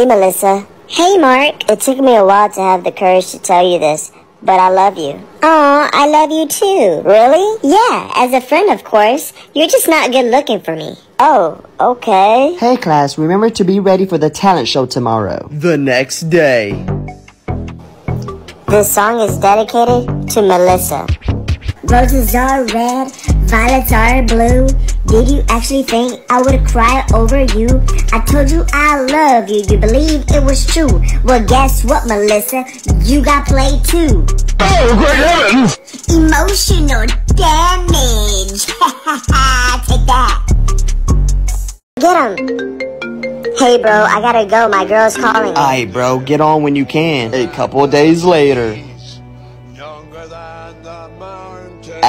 Hey, Melissa. Hey, Mark. It took me a while to have the courage to tell you this, but I love you. Aw, I love you too. Really? Yeah, as a friend, of course. You're just not good looking for me. Oh, okay. Hey class, remember to be ready for the talent show tomorrow. The next day. This song is dedicated to Melissa. Roses are red, violets are blue. Did you actually think I would cry over you? I told you I love you, you believe it was true. Well, guess what, Melissa? You got played too. Oh, great heavens! Emotional damage. Take that. Get him. Hey, bro, I gotta go. My girl's calling me. Aight, bro, get on when you can. A couple of days later.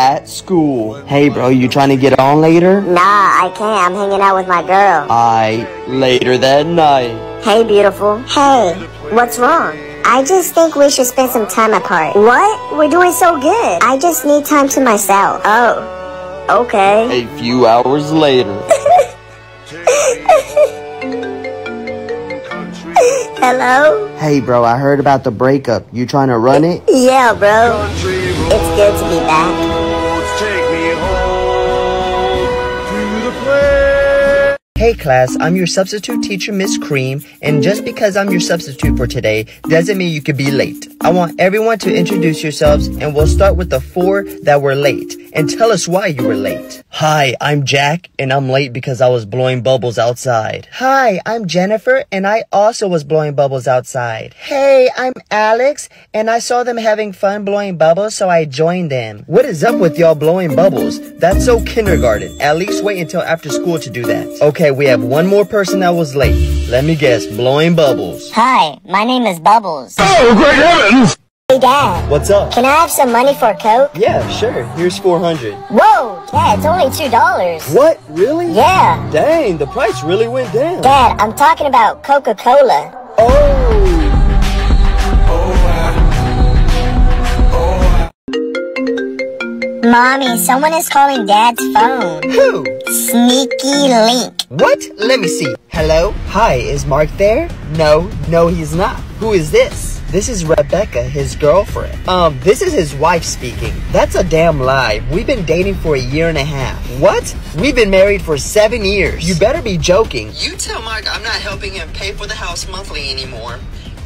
At school. Hey, bro, you trying to get on later? Nah, I can't. I'm hanging out with my girl. I later that night. Hey, beautiful. Hey, what's wrong? I just think we should spend some time apart. What? We're doing so good. I just need time to myself. Oh, okay. A few hours later. Hello? Hey, bro, I heard about the breakup. You trying to run it? Yeah, bro. It's good to be back. Hey class, I'm your substitute teacher, Miss Cream, and just because I'm your substitute for today doesn't mean you could be late. I want everyone to introduce yourselves, and we'll start with the four that were late, and tell us why you were late. Hi, I'm Jack, and I'm late because I was blowing bubbles outside. Hi, I'm Jennifer, and I also was blowing bubbles outside. Hey, I'm Alex, and I saw them having fun blowing bubbles, so I joined them. What is up with y'all blowing bubbles? That's so kindergarten. At least wait until after school to do that. Okay, we have one more person that was late. Let me guess, blowing bubbles. Hi, my name is Bubbles. Oh, great heavens! Hey, Dad. What's up? Can I have some money for a Coke? Yeah, sure. Here's 400. Whoa, Dad, it's only $2. What? Really? Yeah. Dang, the price really went down. Dad, I'm talking about Coca-Cola. Oh! Mommy, someone is calling Dad's phone. Who? Sneaky Link. What? Let me see. Hello? Hi, is Mark there? No, no, he's not. Who is this? This is Rebecca, his girlfriend. Um, this is his wife speaking. That's a damn lie. We've been dating for a year and a half. What? We've been married for seven years. You better be joking. You tell Mark I'm not helping him pay for the house monthly anymore.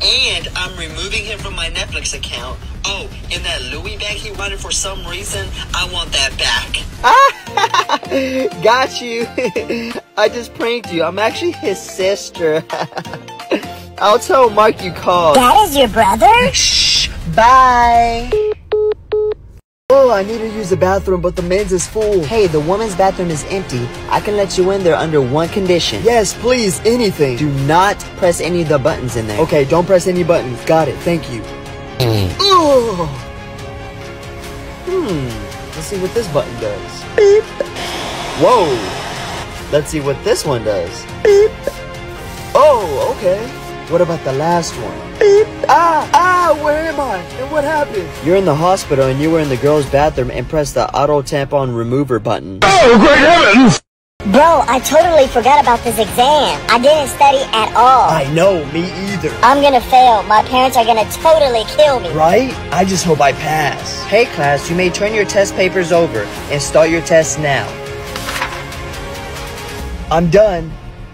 And I'm removing him from my Netflix account. Oh, and that Louis bag he wanted for some reason, I want that back. Got you. I just pranked you. I'm actually his sister. I'll tell Mark you called. That is your brother? Shh. Bye. Oh, I need to use the bathroom, but the men's is full. Hey, the woman's bathroom is empty. I can let you in there under one condition. Yes, please, anything. Do not press any of the buttons in there. Okay, don't press any buttons. Got it. Thank you. Ugh. Hmm. Let's see what this button does. Beep. Whoa. Let's see what this one does. Beep. Oh, okay. What about the last one? Beep. Ah, ah, where am I? And what happened? You're in the hospital and you were in the girl's bathroom and pressed the auto tampon remover button. Oh, great heavens! Bro, I totally forgot about this exam. I didn't study at all. I know, me either. I'm gonna fail. My parents are gonna totally kill me. Right? I just hope I pass. Hey class, you may turn your test papers over and start your test now. I'm done.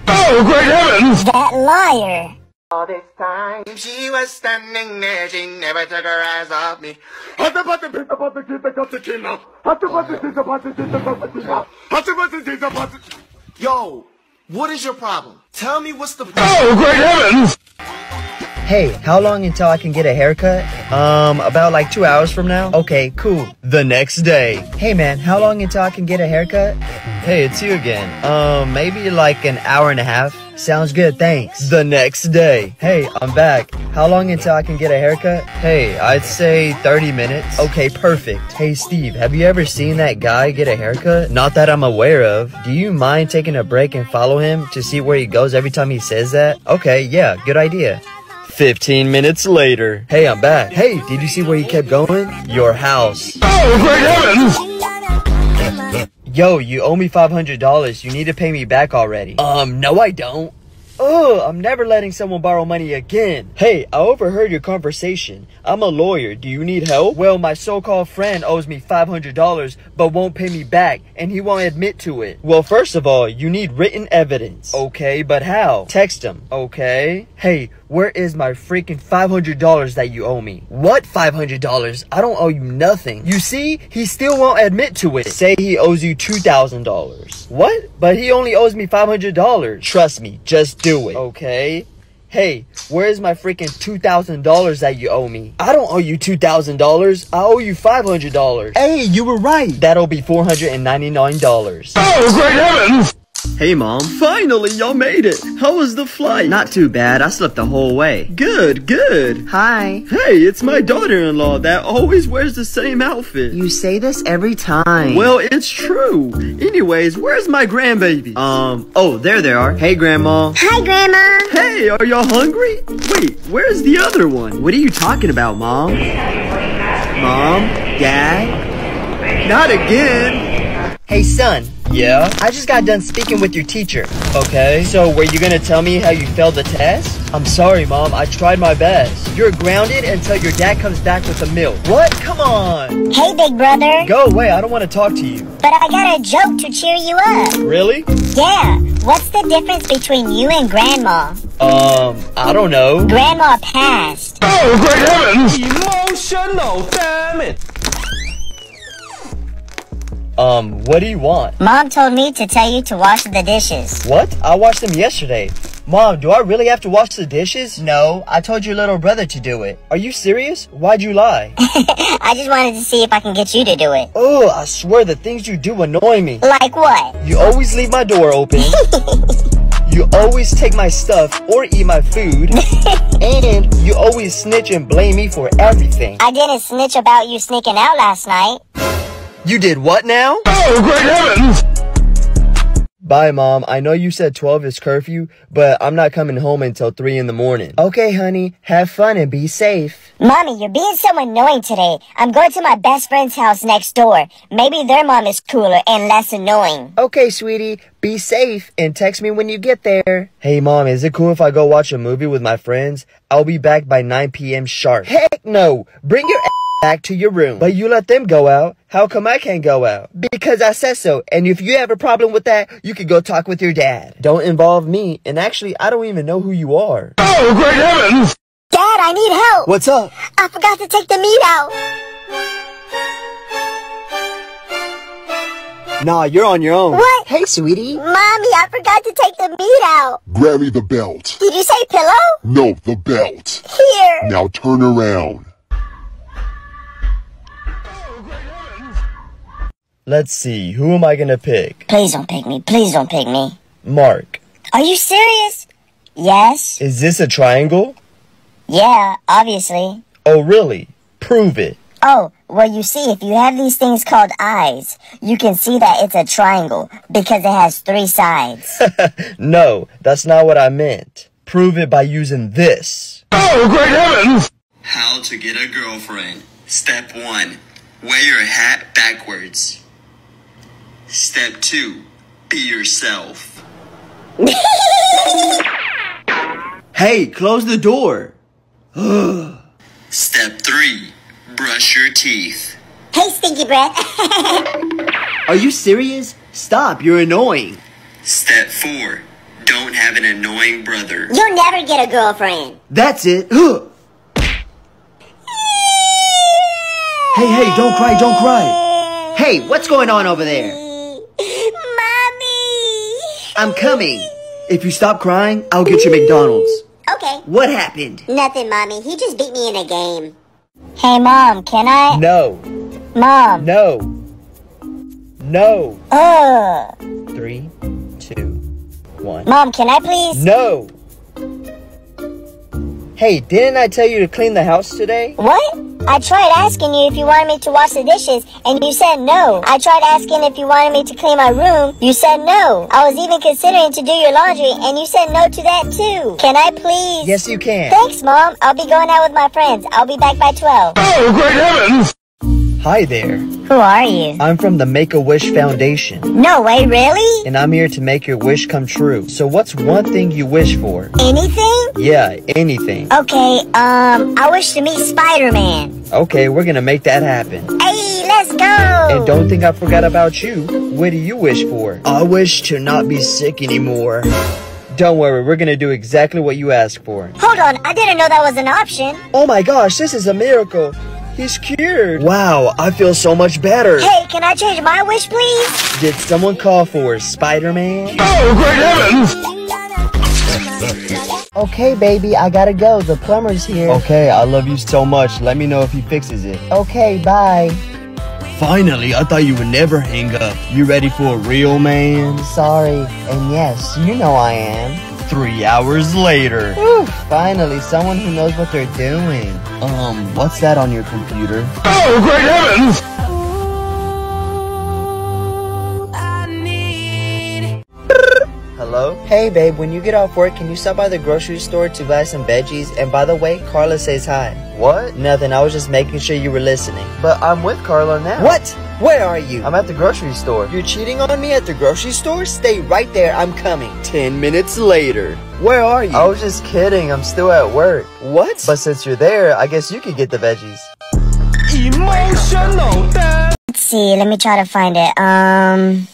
Oh, great heavens! That liar. All this time she was standing there, she never took her eyes off me. Hot about the pizza, about the pizza, got the killer. Hot about the pizza, about the pizza, got the killer. Hot about the pizza, about the. Yo, what is your problem? Tell me what's the problem. Oh, great heavens! Hey, how long until I can get a haircut? Um, about like two hours from now? Okay, cool. The next day. Hey man, how long until I can get a haircut? Hey, it's you again. Um, maybe like an hour and a half. Sounds good, thanks. The next day. Hey, I'm back. How long until I can get a haircut? Hey, I'd say 30 minutes. Okay, perfect. Hey Steve, have you ever seen that guy get a haircut? Not that I'm aware of. Do you mind taking a break and follow him to see where he goes every time he says that? Okay, yeah, good idea. 15 minutes later. Hey, I'm back. Hey, did you see where he kept going? Your house. Oh, great heavens! Yo, you owe me $500. You need to pay me back already. Um, no I don't. Ugh, I'm never letting someone borrow money again. Hey, I overheard your conversation. I'm a lawyer. Do you need help? Well, my so-called friend owes me $500 but won't pay me back and he won't admit to it. Well, first of all, you need written evidence. Okay, but how? Text him. Okay. Hey, where is my freaking $500 that you owe me? What $500? I don't owe you nothing. You see, he still won't admit to it. Say he owes you $2,000. What? But he only owes me $500. Trust me, just do it. Okay? Hey, where's my freaking $2,000 that you owe me? I don't owe you $2,000. I owe you $500. Hey, you were right. That'll be $499. Oh, great heavens! Hey, Mom. Finally, y'all made it. How was the flight? Not too bad. I slept the whole way. good, good. Hi. Hey, it's my daughter-in-law that always wears the same outfit. You say this every time. Well, it's true. Anyways, where's my grandbaby? um, oh, there they are. Hey, Grandma. Hi, Grandma. Hey, are y'all hungry? Wait, where's the other one? What are you talking about, Mom? Mom? Dad? Not again. Hey, son. Yeah? I just got done speaking with your teacher. Okay. So, were you gonna tell me how you failed the test? I'm sorry, Mom. I tried my best. You're grounded until your dad comes back with the milk. What? Come on. Hey, big brother. Go away. I don't want to talk to you. But I got a joke to cheer you up. Really? Yeah. What's the difference between you and Grandma? Um, I don't know. Grandma passed. Oh, great heavens! Emotional, damn it! Um, what do you want? Mom told me to tell you to wash the dishes. What? I washed them yesterday. Mom, do I really have to wash the dishes? No, I told your little brother to do it. Are you serious? Why'd you lie? I just wanted to see if I can get you to do it. oh, I swear the things you do annoy me. Like what? You always leave my door open. you always take my stuff or eat my food. and you always snitch and blame me for everything. I didn't snitch about you sneaking out last night. You did what now? Oh, great heavens! Bye, Mom. I know you said 12 is curfew, but I'm not coming home until 3 in the morning. Okay, honey. Have fun and be safe. Mommy, you're being so annoying today. I'm going to my best friend's house next door. Maybe their mom is cooler and less annoying. Okay, sweetie. Be safe and text me when you get there. Hey, Mom, is it cool if I go watch a movie with my friends? I'll be back by 9 p.m. sharp. Heck no. Bring your back to your room. But you let them go out. How come I can't go out? Because I said so. And if you have a problem with that, you can go talk with your dad. Don't involve me. And actually, I don't even know who you are. Oh, great heavens! Dad, I need help. What's up? I forgot to take the meat out. Nah, you're on your own. What? Hey, sweetie. Mommy, I forgot to take the meat out. Granny the belt. Did you say pillow? No, the belt. Here. Now turn around. Let's see. Who am I gonna pick? Please don't pick me. Please don't pick me. Mark. Are you serious? Yes. Is this a triangle? Yeah, obviously. Oh, really? Prove it. Oh, well, you see, if you have these things called eyes, you can see that it's a triangle because it has three sides. No, that's not what I meant. Prove it by using this. Oh, great heavens! How to get a girlfriend. Step 1. Wear your hat backwards. Step 2. Be yourself. hey, close the door. Step 3. Brush your teeth. hey, stinky breath. Are you serious? Stop. You're annoying. Step 4. Don't have an annoying brother. You'll never get a girlfriend. That's it. Ugh. Hey, hey, don't cry, don't cry. Hey, what's going on over there? Mommy. I'm coming. If you stop crying, I'll get you McDonald's. Okay. What happened? Nothing, Mommy. He just beat me in a game. Hey, Mom, can I? No, Mom. no, no. Ugh. Three, two, one. Mom, can I please? No! Hey, didn't I tell you to clean the house today? What? I tried asking you if you wanted me to wash the dishes, and you said no. I tried asking if you wanted me to clean my room. You said no. I was even considering to do your laundry, and you said no to that too. Can I please? Yes, you can. Thanks, Mom. I'll be going out with my friends. I'll be back by 12. Oh, great heavens! Hi there. Who are you? I'm from the Make-A-Wish Foundation, No way, really? and I'm here to make your wish come true. So what's one thing you wish for? Anything? Yeah, anything. Okay, um, I wish to meet Spider-Man. Okay, we're gonna make that happen. Hey, let's go! And don't think I forgot about you. What do you wish for? I wish to not be sick anymore. Don't worry, we're gonna do exactly what you asked for. Hold on, I didn't know that was an option. Oh my gosh, this is a miracle. He's cured. Wow, I feel so much better. Hey, can I change my wish, please? Did someone call for Spider-Man? Oh, great heavens! Okay, baby, I gotta go. The plumber's here. Okay, I love you so much. Let me know if he fixes it. Okay, bye. Finally, I thought you would never hang up. You ready for a real man? Sorry, and yes, you know I am. Three hours later. Whew, finally, someone who knows what they're doing. Um, what's that on your computer? Oh, great heavens! Hey, babe, when you get off work, can you stop by the grocery store to buy some veggies? And by the way, Carla says hi. What? Nothing, I was just making sure you were listening. But I'm with Carla now. What? Where are you? I'm at the grocery store. You're cheating on me at the grocery store? Stay right there, I'm coming. Ten minutes later. Where are you? I was just kidding, I'm still at work. What? But since you're there, I guess you could get the veggies. Emotional damage. Let's see, let me try to find it. Um,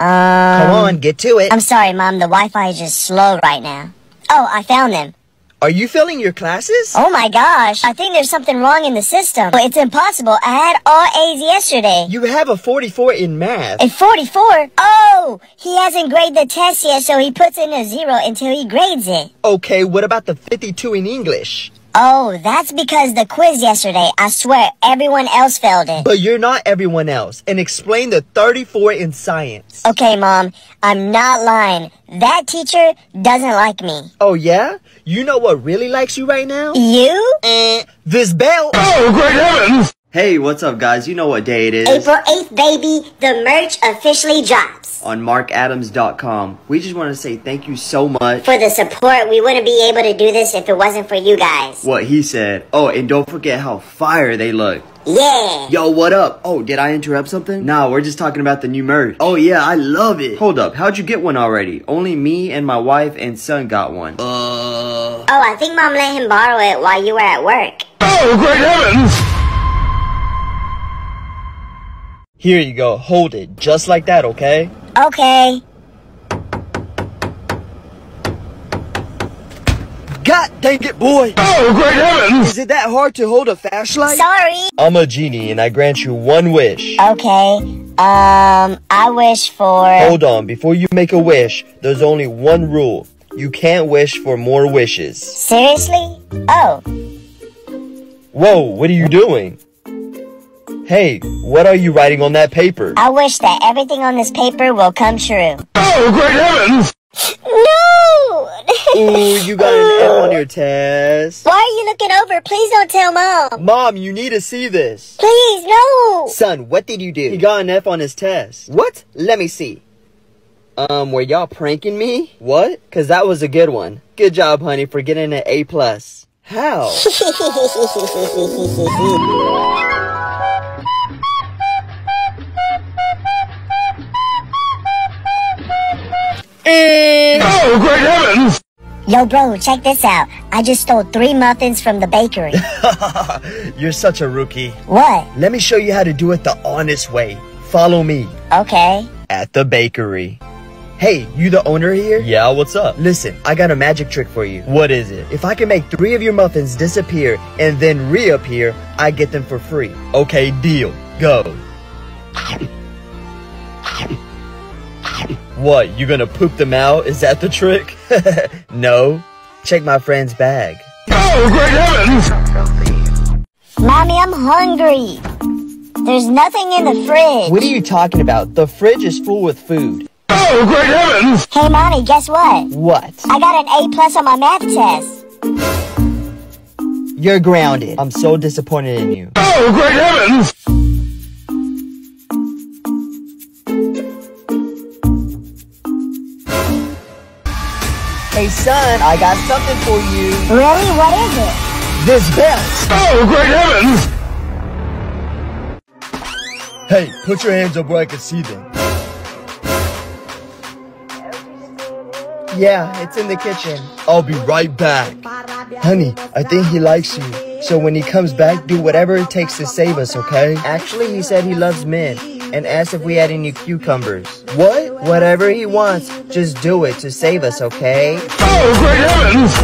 um. Come on, get to it. I'm sorry, Mom, the Wi-Fi is just slow right now. Oh, I found them. Are you failing your classes? Oh my gosh, I think there's something wrong in the system. It's impossible. I had all A's yesterday. You have a 44 in math. At 44? Oh, he hasn't graded the test yet, so he puts in a zero until he grades it. Okay, what about the 52 in English? Oh, that's because the quiz yesterday, I swear, everyone else failed it. But you're not everyone else. And explain the 34 in science. Okay, Mom, I'm not lying. That teacher doesn't like me. Oh, yeah? You know what really likes you right now? You? Eh, this bell. Oh, great heavens! Hey, what's up, guys? You know what day it is. April 8th, baby, the merch officially drops. On markadams.com. We just want to say thank you so much. For the support, we wouldn't be able to do this if it wasn't for you guys. What he said. Oh, and don't forget how fire they look. Yeah. Yo, what up? Oh, did I interrupt something? Nah, we're just talking about the new merch. Oh yeah, I love it. Hold up, how'd you get one already? Only me and my wife and son got one. Uh... Oh, I think Mom let him borrow it while you were at work. Oh, great heavens! Here you go, hold it, just like that, okay? Okay. God dang it, boy! Oh, great heavens! Is it that hard to hold a flashlight? Sorry. I'm a genie and I grant you one wish. Okay. Um, I wish for. Hold on, before you make a wish, there's only one rule. You can't wish for more wishes. Seriously? Oh, Whoa, what are you doing? Hey, what are you writing on that paper? I wish that everything on this paper will come true. Oh, great heavens! No! Ooh, you got an F on your test. Why are you looking over? Please don't tell Mom. Mom, you need to see this. Please, no. Son, what did you do? He got an F on his test. What? Let me see. Um, were y'all pranking me? What? Cause that was a good one. Good job, honey, for getting an A plus. How? Oh, great heavens! Yo, bro, check this out. I just stole three muffins from the bakery. You're such a rookie. what? Let me show you how to do it the honest way. Follow me. Okay. At the bakery. Hey, you the owner here? Yeah, what's up? Listen, I got a magic trick for you. What is it? If I can make three of your muffins disappear and then reappear, I get them for free. Okay, deal. Go. What, you gonna poop them out? Is that the trick? no. Check my friend's bag. Oh, great heavens! Mommy, I'm hungry. There's nothing in the fridge. What are you talking about? The fridge is full with food. Oh, great heavens! Hey, Mommy, guess what? What? I got an A plus on my math test. You're grounded. I'm so disappointed in you. Oh, great heavens! Son, I got something for you. Really? What is it? This belt. Oh, great heavens! Hey, put your hands up where I can see them. Yeah, it's in the kitchen. I'll be right back. Honey, I think he likes you. So when he comes back, do whatever it takes to save us, okay? Actually, he said he loves men and asked if we had any cucumbers. What? Whatever he wants, just do it to save us, okay? Oh, great heavens!